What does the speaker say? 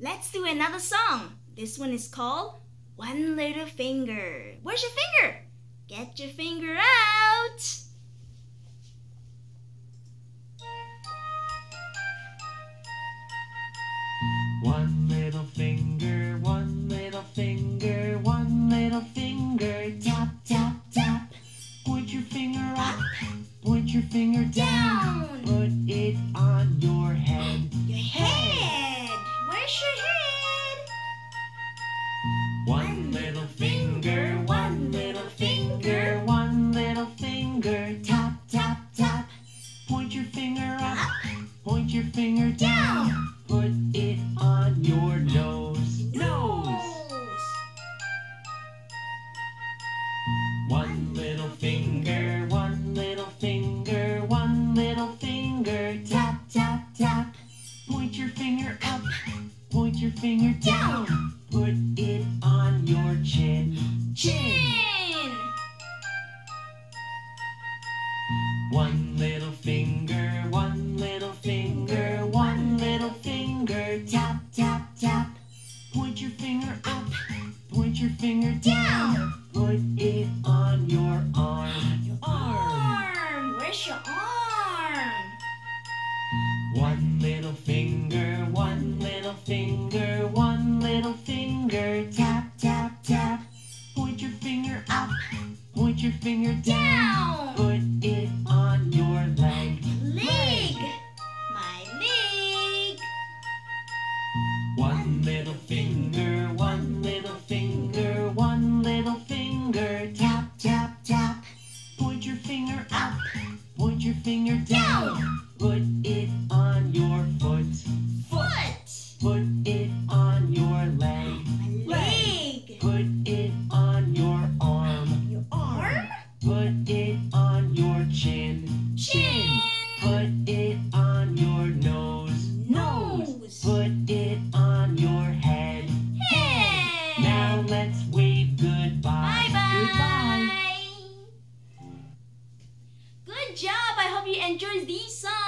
Let's do another song. This one is called One Little Finger. Where's your finger? Get your finger out. One little finger, one little finger, one little finger, tap, tap, tap. Point your finger up, point your finger down. Point your finger down. Put it on your nose. Nose. One little finger, one little finger, one little finger, tap, tap, tap. Point your finger up, point your finger down. Put it on your chin. Chin. Chin. One Point your finger up, point your finger down. Put it on your arm. Your Arm. Where's your arm? One little finger, one little finger, one little finger, tap, tap, tap. Point your finger up, point your finger down. Down. Put it point your finger down. Put it on your foot, Foot. put it on your leg. Leg. Put it on your arm, Your arm. put it on your chin. Chin. Put it on your nose, hope you enjoyed these songs. Bye.